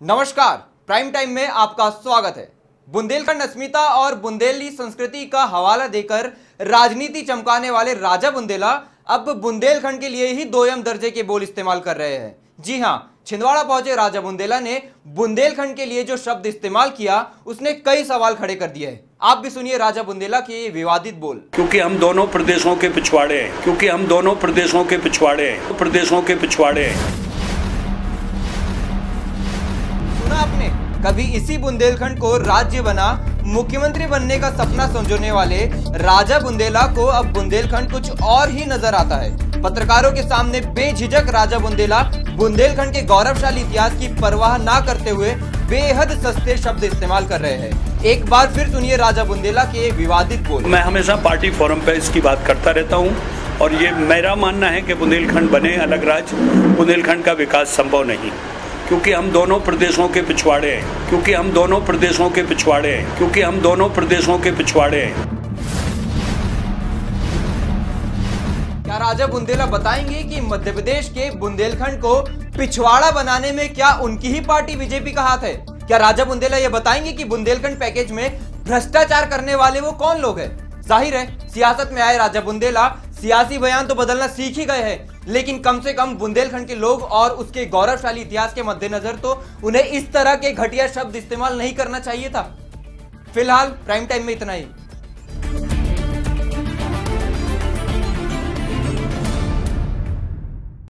नमस्कार, prime time में आपका स्वागत है। बुंदेलखंड अस्मिता और बुंदेली संस्कृति का हवाला देकर राजनीति चमकाने वाले राजा बुंदेला अब बुंदेलखंड के लिए ही दोयम दर्जे के बोल इस्तेमाल कर रहे हैं। जी हाँ छिंदवाड़ा पहुँचे राजा बुंदेला ने बुंदेलखंड के लिए जो शब्द इस्तेमाल किया, उसने कई सवाल खड़े कर दिए आप भी सुनिए राजा बुंदेला के विवादित बोल। क्योंकि हम दोनों प्रदेशों के पिछवाड़े हैं, क्योंकि हम दोनों प्रदेशों के पिछवाड़े हैं प्रदेशों के पिछवाड़े हैं। कभी इसी बुंदेलखंड को राज्य बना, मुख्यमंत्री बनने का सपना संजोने वाले राजा बुंदेला को अब बुंदेलखंड कुछ और ही नज़र आता है। पत्रकारों के सामने बेझिझक राजा बुंदेला बुंदेलखंड के गौरवशाली इतिहास की परवाह ना करते हुए बेहद सस्ते शब्द इस्तेमाल कर रहे हैं। एक बार फिर सुनिए राजा बुंदेला के विवादित बोल। मैं हमेशा पार्टी फोरम पे इसकी बात करता रहता हूँ और ये मेरा मानना है कि बुंदेलखंड बने अलग राज्य बुंदेलखंड का विकास संभव नहीं। क्योंकि हम दोनों प्रदेशों के पिछवाड़े हैं। क्योंकि हम दोनों प्रदेशों के पिछवाड़े हैं। क्योंकि हम दोनों प्रदेशों के पिछवाड़े हैं। क्या राजा बुंदेला बताएँगे कि मध्य प्रदेश के बुंदेलखंड को पिछवाड़ा बनाने में क्या उनकी ही पार्टी बीजेपी का हाथ है? क्या राजा बुंदेला ये बताएँगे कि बुंदेलखंड पैकेज में भ्रष्टाचार करने वाले वो कौन लोग हैं? ज़ाहिर है, सियासत में आए राजा बुंदेला, सियासी बयान तो बदलना सीख ही गए हैं। लेकिन कम से कम बुंदेलखंड के लोग और उसके गौरवशाली इतिहास के मद्देनजर तो उन्हें इस तरह के घटिया शब्द इस्तेमाल नहीं करना चाहिए था। फ़िलहाल प्राइम टाइम में इतना ही।